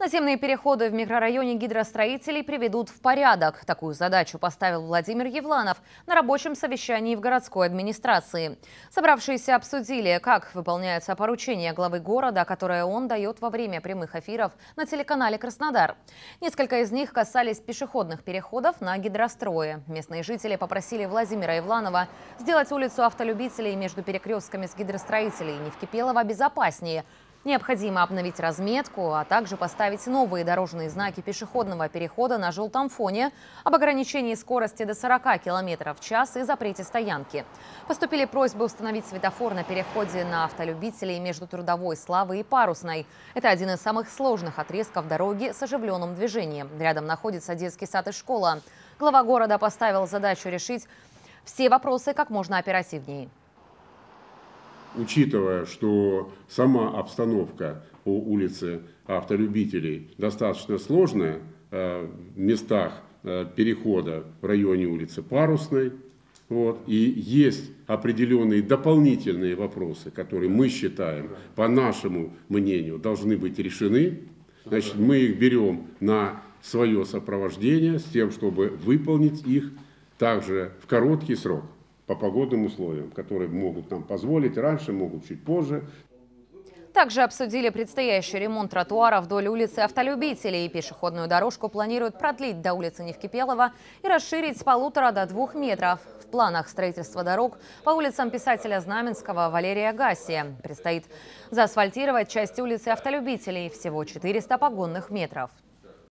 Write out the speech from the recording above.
Наземные переходы в микрорайоне гидростроителей приведут в порядок. Такую задачу поставил Владимир Евланов на рабочем совещании в городской администрации. Собравшиеся обсудили, как выполняются поручения главы города, которые он дает во время прямых эфиров на телеканале «Краснодар». Несколько из них касались пешеходных переходов на гидрострое. Местные жители попросили Владимира Евланова сделать улицу автолюбителей между перекрестками с гидростроителей Невкипелова безопаснее – Необходимо обновить разметку, а также поставить новые дорожные знаки пешеходного перехода на желтом фоне об ограничении скорости до 40 км в час и запрете стоянки. Поступили просьбы установить светофор на переходе на автолюбителей между Трудовой Славой и Парусной. Это один из самых сложных отрезков дороги с оживленным движением. Рядом находится детский сад и школа. Глава города поставил задачу решить все вопросы как можно оперативнее учитывая, что сама обстановка по улице автолюбителей достаточно сложная, э, в местах э, перехода в районе улицы Парусной, вот, и есть определенные дополнительные вопросы, которые мы считаем, по нашему мнению, должны быть решены. Значит, мы их берем на свое сопровождение с тем, чтобы выполнить их также в короткий срок по погодным условиям, которые могут нам позволить раньше, могут чуть позже. Также обсудили предстоящий ремонт тротуара вдоль улицы автолюбителей. Пешеходную дорожку планируют продлить до улицы Невкипелова и расширить с полутора до двух метров. В планах строительства дорог по улицам писателя Знаменского Валерия Гассия. Предстоит заасфальтировать часть улицы автолюбителей. Всего 400 погонных метров.